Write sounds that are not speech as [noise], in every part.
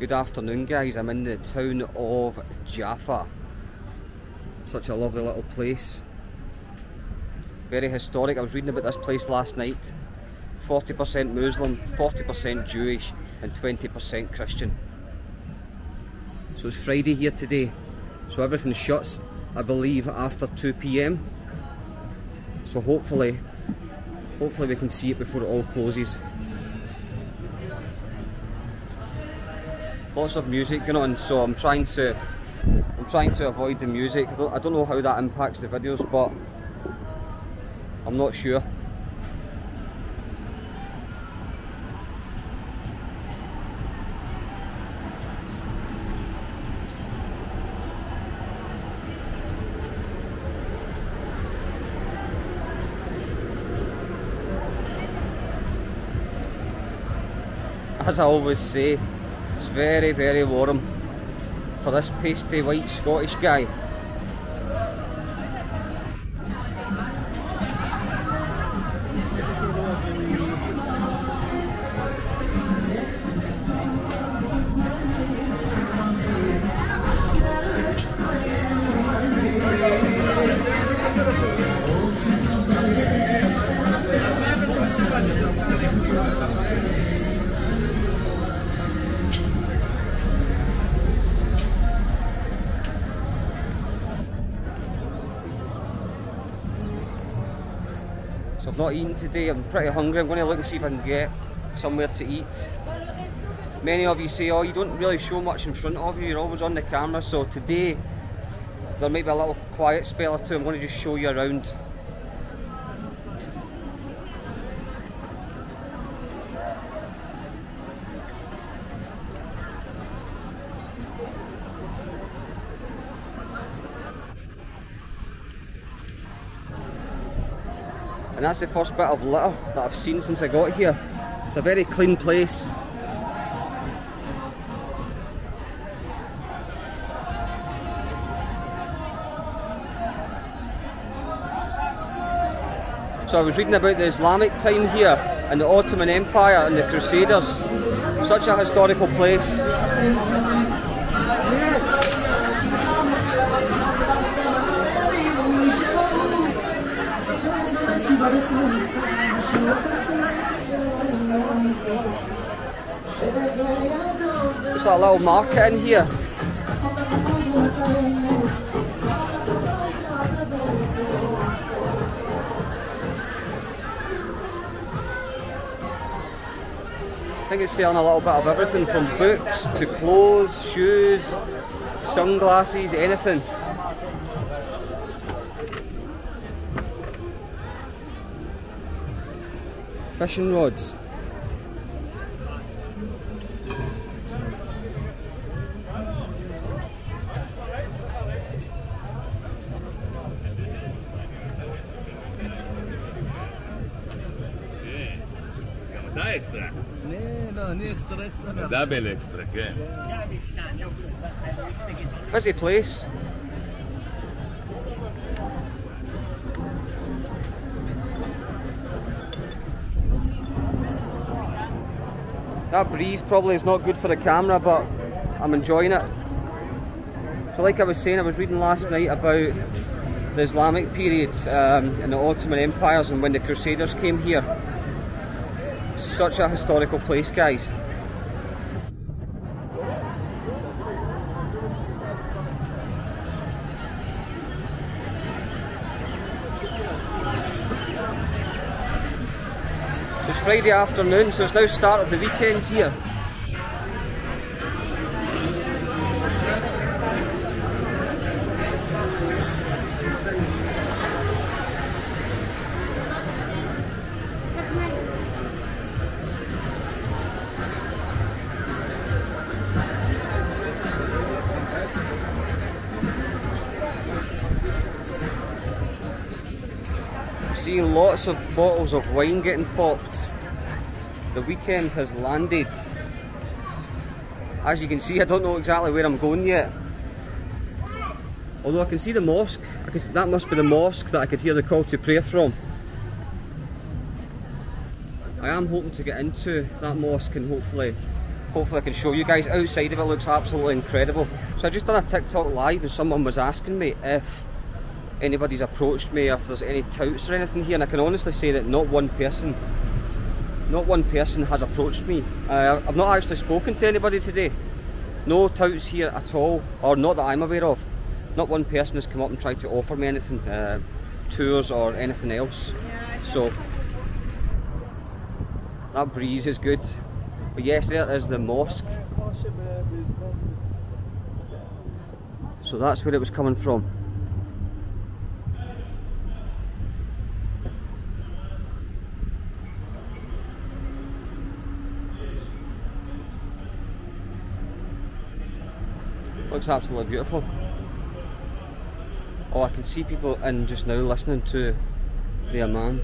Good afternoon guys, I'm in the town of Jaffa. Such a lovely little place. Very historic, I was reading about this place last night. 40% Muslim, 40% Jewish and 20% Christian. So it's Friday here today, so everything shuts I believe after 2pm. So hopefully, hopefully we can see it before it all closes. Lots of music going on so I'm trying to I'm trying to avoid the music. I don't, I don't know how that impacts the videos but I'm not sure. As I always say it's very, very warm for this pasty white Scottish guy. Not eaten today, I'm pretty hungry. I'm going to look and see if I can get somewhere to eat. Many of you say, oh, you don't really show much in front of you, you're always on the camera. So today, there might be a little quiet spell or two. I'm going to just show you around. That's the first bit of litter that I've seen since I got here. It's a very clean place. So I was reading about the Islamic time here and the Ottoman Empire and the Crusaders. Such a historical place. It's a little market in here. I think it's selling a little bit of everything from books to clothes, shoes, sunglasses, anything. Fishing rods. Extra. Ne, no, nije ekstra, ekstra. Double extra, che? Busy place. That breeze probably is not good for the camera, but I'm enjoying it. So like I was saying, I was reading last night about the Islamic period um, and the Ottoman empires and when the Crusaders came here. Such a historical place, guys. It's Friday afternoon, so it's now start of the weekend here. Lots of bottles of wine getting popped. The weekend has landed. As you can see, I don't know exactly where I'm going yet. Although I can see the mosque. I could, that must be the mosque that I could hear the call to prayer from. I am hoping to get into that mosque and hopefully hopefully I can show you guys. Outside of it looks absolutely incredible. So I just done a TikTok live and someone was asking me if anybody's approached me, if there's any touts or anything here, and I can honestly say that not one person, not one person has approached me. Uh, I've not actually spoken to anybody today. No touts here at all, or not that I'm aware of. Not one person has come up and tried to offer me anything, uh, tours or anything else. So that breeze is good. But yes, there is the mosque. So that's where it was coming from. Looks absolutely beautiful. Oh, I can see people in just now listening to the Imam.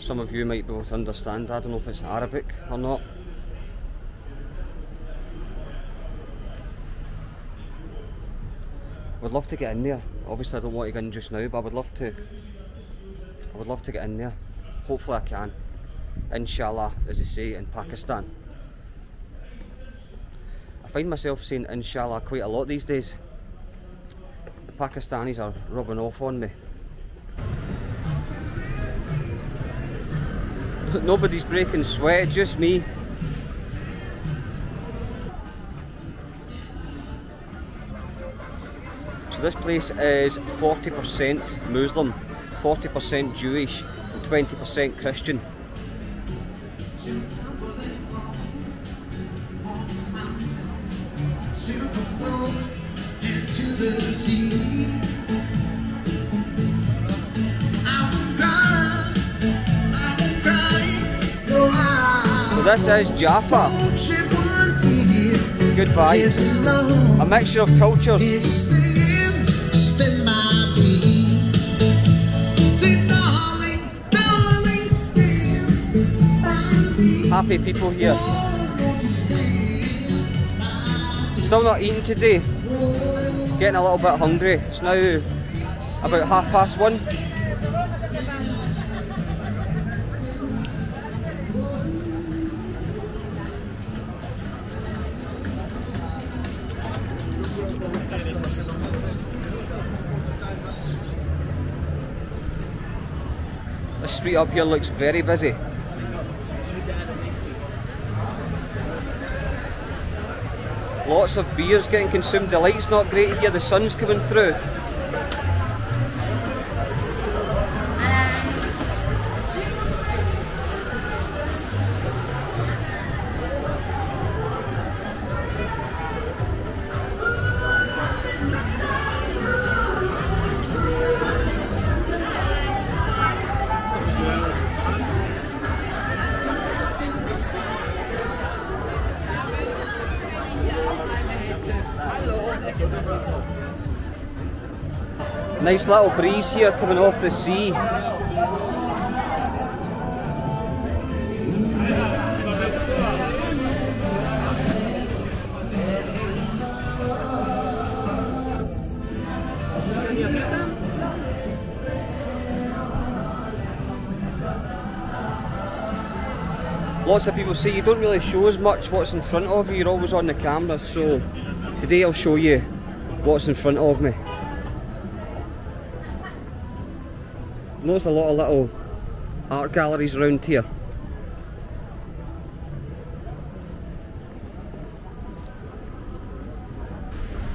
Some of you might be able to understand, I don't know if it's Arabic or not. Would love to get in there. Obviously I don't want to get in just now, but I would love to I would love to get in there. Hopefully I can. Inshallah, as they say in Pakistan. I find myself saying inshallah quite a lot these days. The Pakistanis are rubbing off on me. [laughs] Nobody's breaking sweat, just me. This place is 40% Muslim, 40% Jewish and 20% Christian. So this is Jaffa. Good vibes. A mixture of cultures. Happy people here. Still not eating today. Getting a little bit hungry. It's now about half past one. The street up here looks very busy. Lots of beers getting consumed. The light's not great here, the sun's coming through. Nice little breeze here coming off the sea. Lots of people say you don't really show as much what's in front of you, you're always on the camera, so today I'll show you what's in front of me. Notice a lot of little art galleries around here.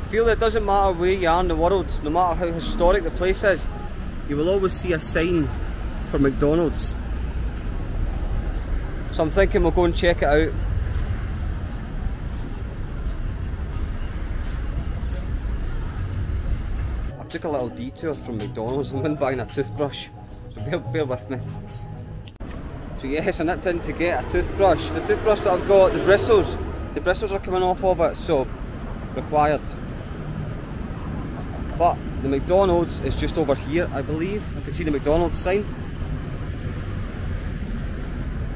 I feel that it doesn't matter where you are in the world, no matter how historic the place is, you will always see a sign for McDonald's. So I'm thinking we'll go and check it out. I took a little detour from McDonald's and went buying a toothbrush, bear, bear with me. So yes, I nipped in to get a toothbrush. The toothbrush that I've got, the bristles, the bristles are coming off of it, so required. But the McDonald's is just over here, I believe. I can see the McDonald's sign.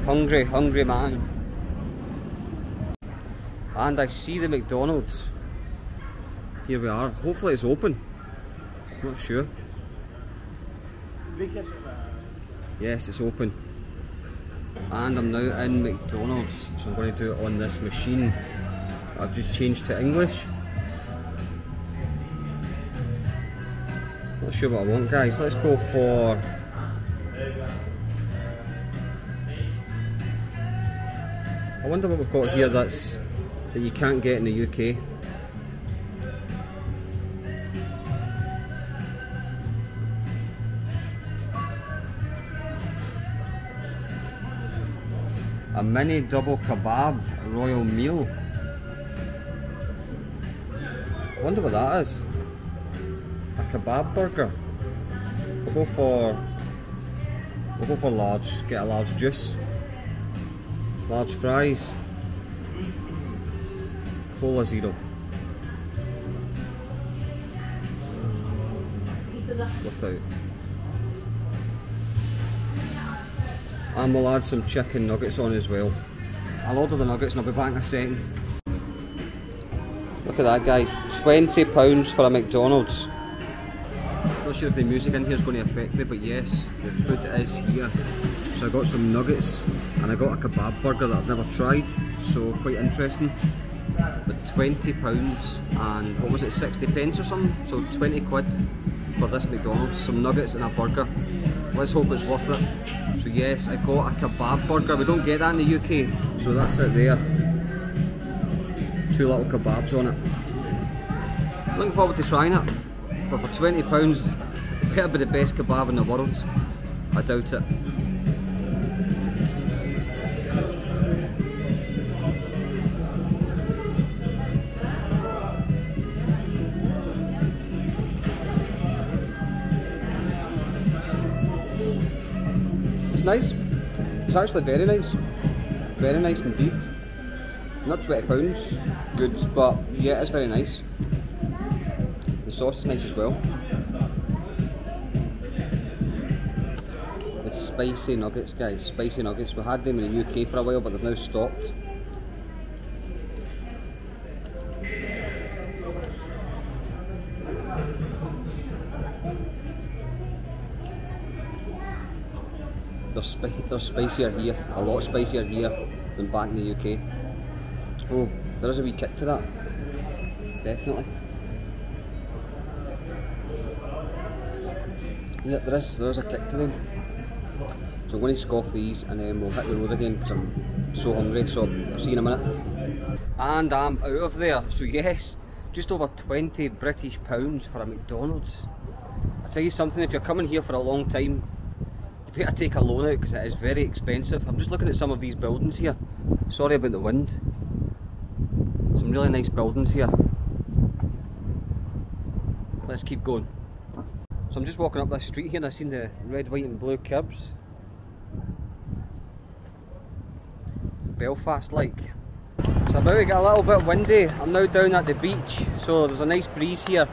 Hungry, hungry man. And I see the McDonald's. Here we are. Hopefully it's open. Not sure. Yes, it's open. And I'm now in McDonald's, so I'm going to do it on this machine. I've just changed to English. Not sure what I want guys, let's go for I wonder what we've got here that's that you can't get in the UK. A mini double kebab royal meal. I wonder what that is. A kebab burger. We'll go for we'll go for large, get a large juice. Large fries. Cola zero. Without. And we'll add some chicken nuggets on as well. I'll order the nuggets and I'll be back in a second. Look at that guys, £20 for a McDonald's. Not sure if the music in here is going to affect me, but yes, the food is here. So I got some nuggets and I got a kebab burger that I've never tried, so quite interesting. But £20 and what was it, 60 pence or something? So 20 quid for this McDonald's, some nuggets and a burger. Let's hope it's worth it. Yes, I got a kebab burger. We don't get that in the UK, so that's it there. Two little kebabs on it. Looking forward to trying it. But for £20, it better be the best kebab in the world. I doubt it. It's nice. It's actually very nice. Very nice indeed. Not twenty pounds, good, but yeah, it's very nice. The sauce is nice as well. The spicy nuggets, guys. Spicy nuggets. We had them in the UK for a while, but they've now stopped. They're, spi they're spicier here, a lot spicier here than back in the UK. Oh, there is a wee kick to that. Definitely. Yeah, there is, there is a kick to them. So I'm going to scoff these and then we'll hit the road again because I'm so hungry, so I'll see you in a minute. And I'm out of there, so yes, just over 20 British pounds for a McDonald's. I'll tell you something, if you're coming here for a long time, better take a loan out because it is very expensive. I'm just looking at some of these buildings here. Sorry about the wind. Some really nice buildings here. Let's keep going. So I'm just walking up this street here and I've seen the red, white and blue curbs. Belfast like. It's about to get a little bit windy. I'm now down at the beach so there's a nice breeze here.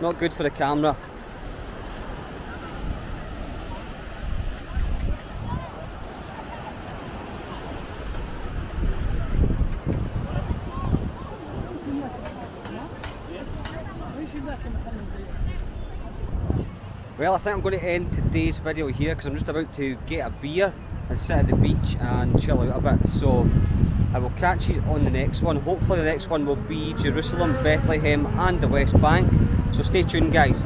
Not good for the camera. Well, I think I'm going to end today's video here because I'm just about to get a beer and sit at the beach and chill out a bit. So I will catch you on the next one. Hopefully the next one will be Jerusalem, Bethlehem and the West Bank. So stay tuned guys.